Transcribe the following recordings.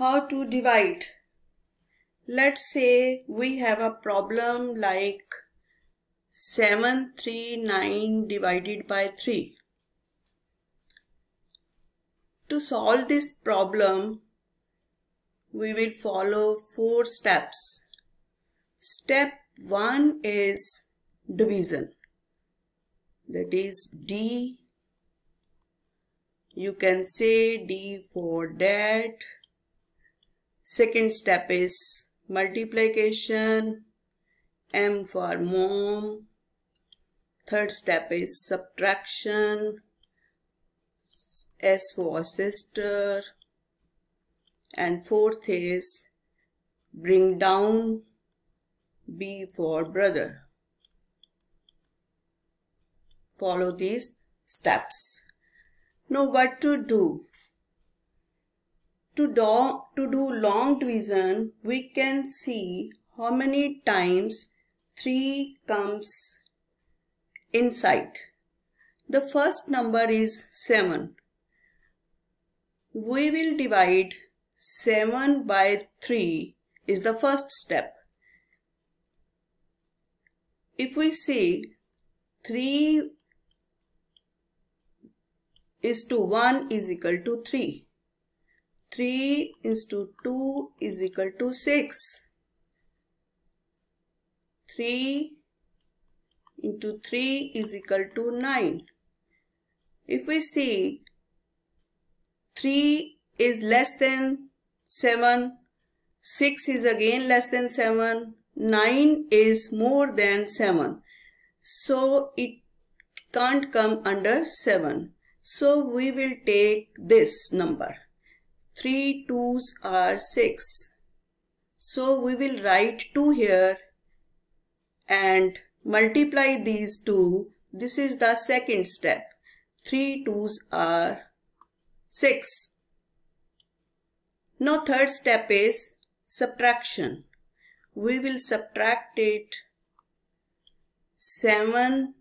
how to divide. Let's say we have a problem like 739 divided by 3. To solve this problem, we will follow four steps. Step 1 is division. That is D. You can say D for dad. Second step is multiplication. M for mom. Third step is subtraction. S for sister. And fourth is bring down. B for brother. Follow these steps. Now what to do? To do, to do long division, we can see how many times 3 comes inside. The first number is 7. We will divide 7 by 3 is the first step. If we see 3 is to 1 is equal to 3. 3 is to 2 is equal to 6. 3 into 3 is equal to 9. If we see 3 is less than 7, 6 is again less than 7, 9 is more than 7. So it can't come under 7. So we will take this number. 3 2's are 6. So we will write 2 here and multiply these two. This is the second step. 3 2's are 6. Now third step is subtraction. We will subtract it 7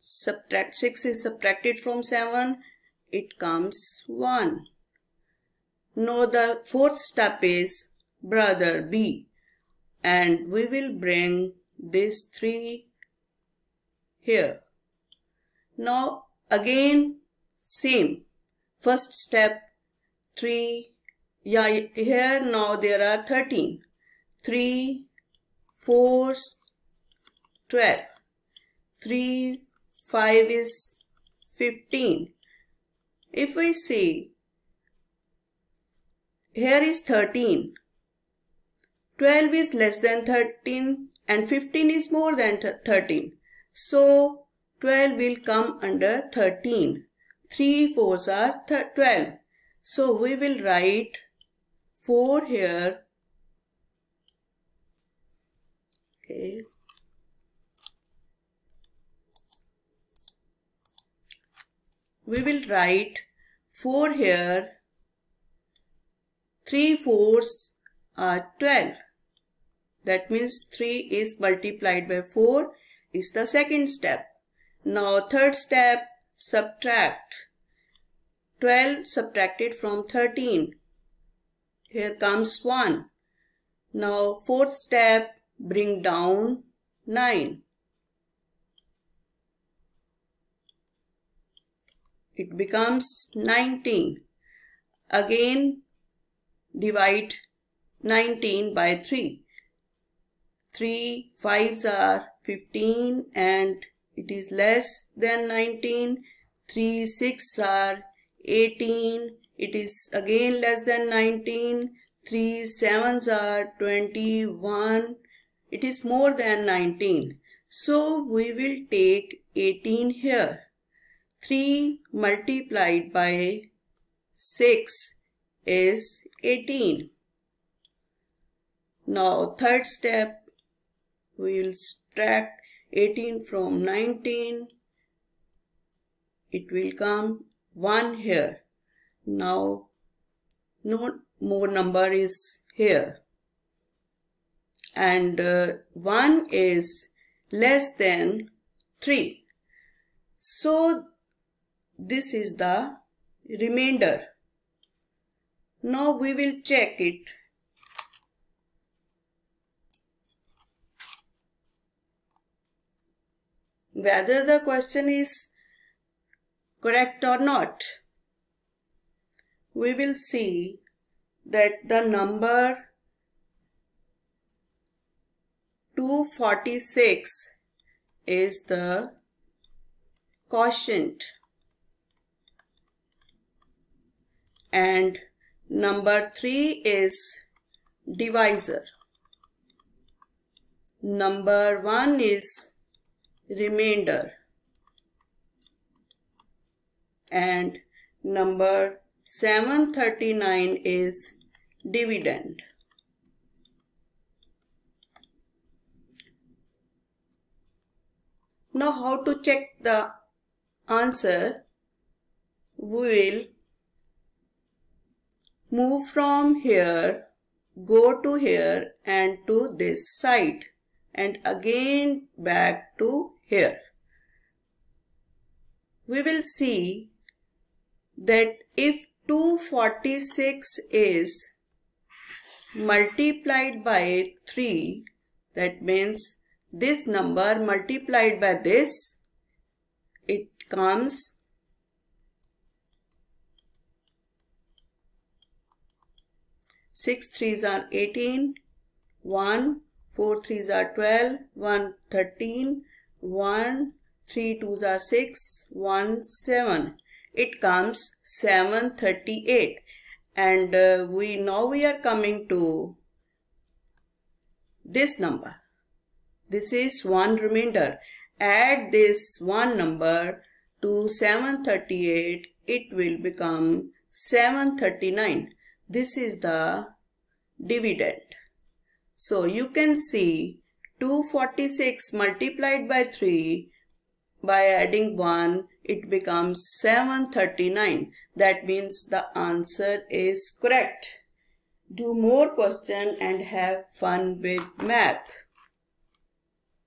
subtract 6 is subtracted from 7 it comes 1 now the fourth step is brother b. And we will bring these 3 here. Now again same. First step 3 yeah here now there are 13 3 4 12 3 5 is 15. If we see, here is 13. 12 is less than 13 and 15 is more than 13. So 12 will come under 13. 3 4s are 12. So we will write 4 here. Okay. we will write 4 here 3 fours are 12 that means 3 is multiplied by 4 is the second step. Now third step subtract. 12 subtracted from 13 here comes 1 now fourth step bring down 9 it becomes 19. Again divide 19 by 3. 3 5s are 15 and it is less than 19. 3 6 are 18. It is again less than 19. 3 7s are 21. It is more than 19. So we will take 18 here. 3 multiplied by 6 is 18. Now third step we will subtract 18 from 19. It will come 1 here. Now no more number is here. And uh, 1 is less than 3. So this is the remainder. Now we will check it. Whether the question is correct or not. We will see that the number 246 is the quotient and number 3 is divisor. Number 1 is remainder and number 739 is dividend. Now how to check the answer? We will move from here, go to here and to this side and again back to here. We will see that if 246 is multiplied by 3 that means this number multiplied by this, it comes Six threes are 18, 1, 4 threes are 12, 1 13, 1, 3 twos are 6, 1 7. It comes 738 and uh, we now we are coming to this number this is one remainder. Add this one number to 738. It will become 739. This is the dividend. So you can see 246 multiplied by 3 by adding 1 it becomes 739 that means the answer is correct. Do more question and have fun with math